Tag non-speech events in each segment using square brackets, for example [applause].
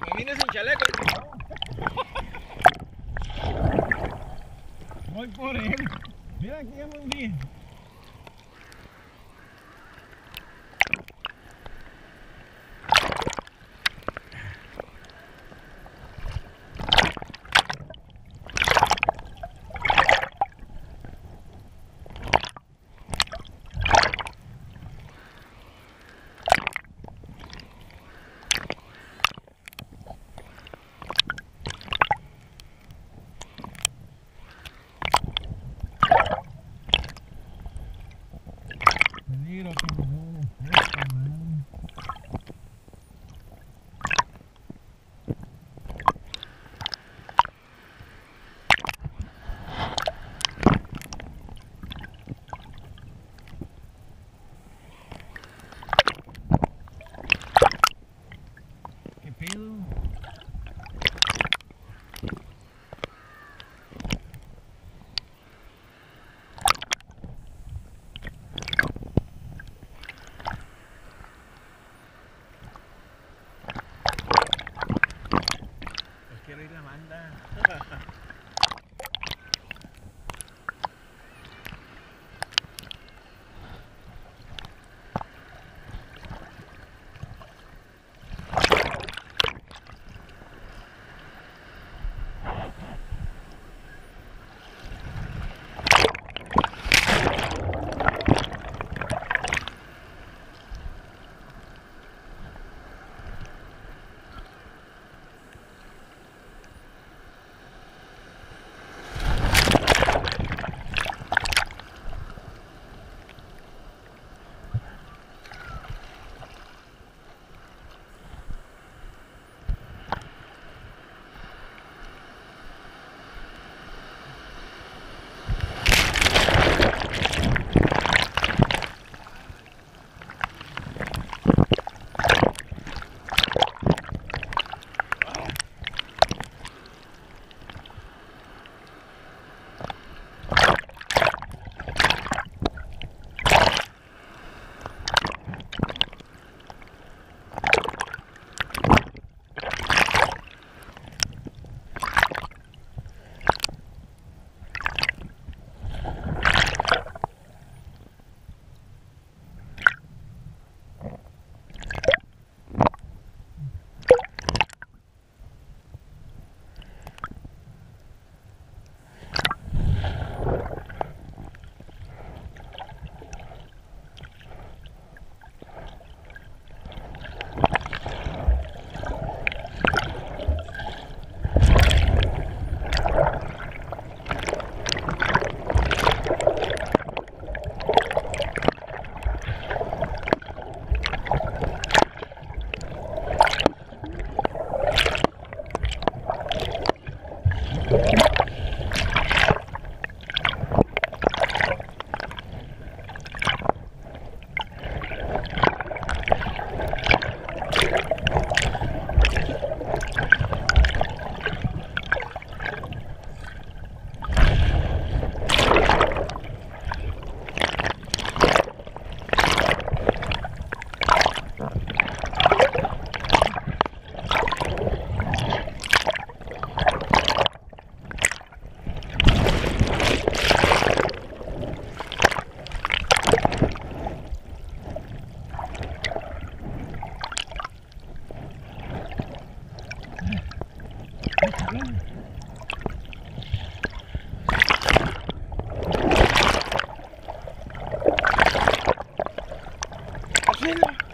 Caminas em chaleco, então. Vai por ele. Vem aqui, Amandinha. quiero ir a la manda. [laughs] Tyler.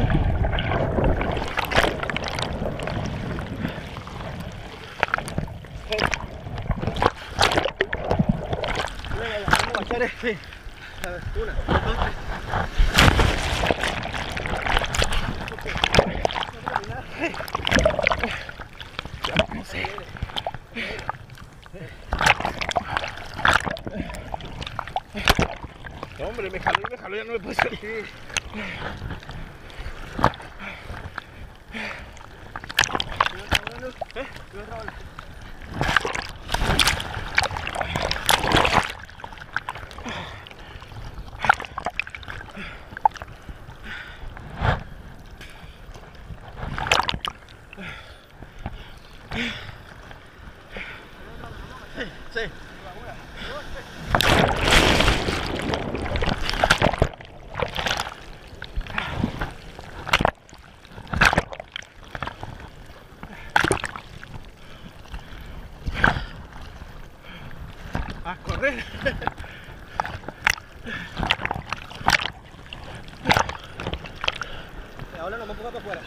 Ya, vamos a este. Ver, una, dos, tres. No, hombre, me jaló me jaló, ya no me puedo salir. ¿Eh? ¿Qué otra bola? Sí. A correr. Ahora nos vamos a para afuera.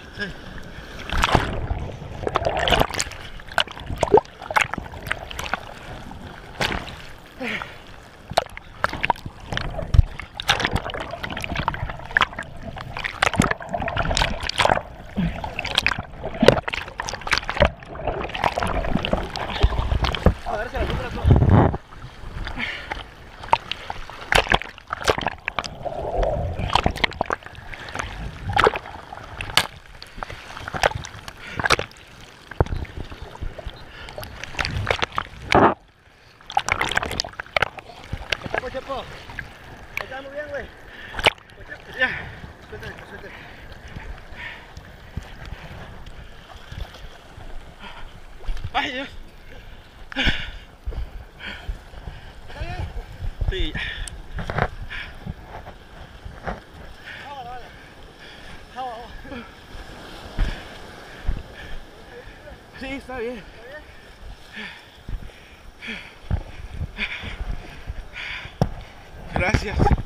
A ver si la compra todo. Está muy bien, güey. Ya. Suéltale, suéltale. Ay, Dios. Sí, ya. Agua, agua. Agua, agua. Sí, está bien. Gracias.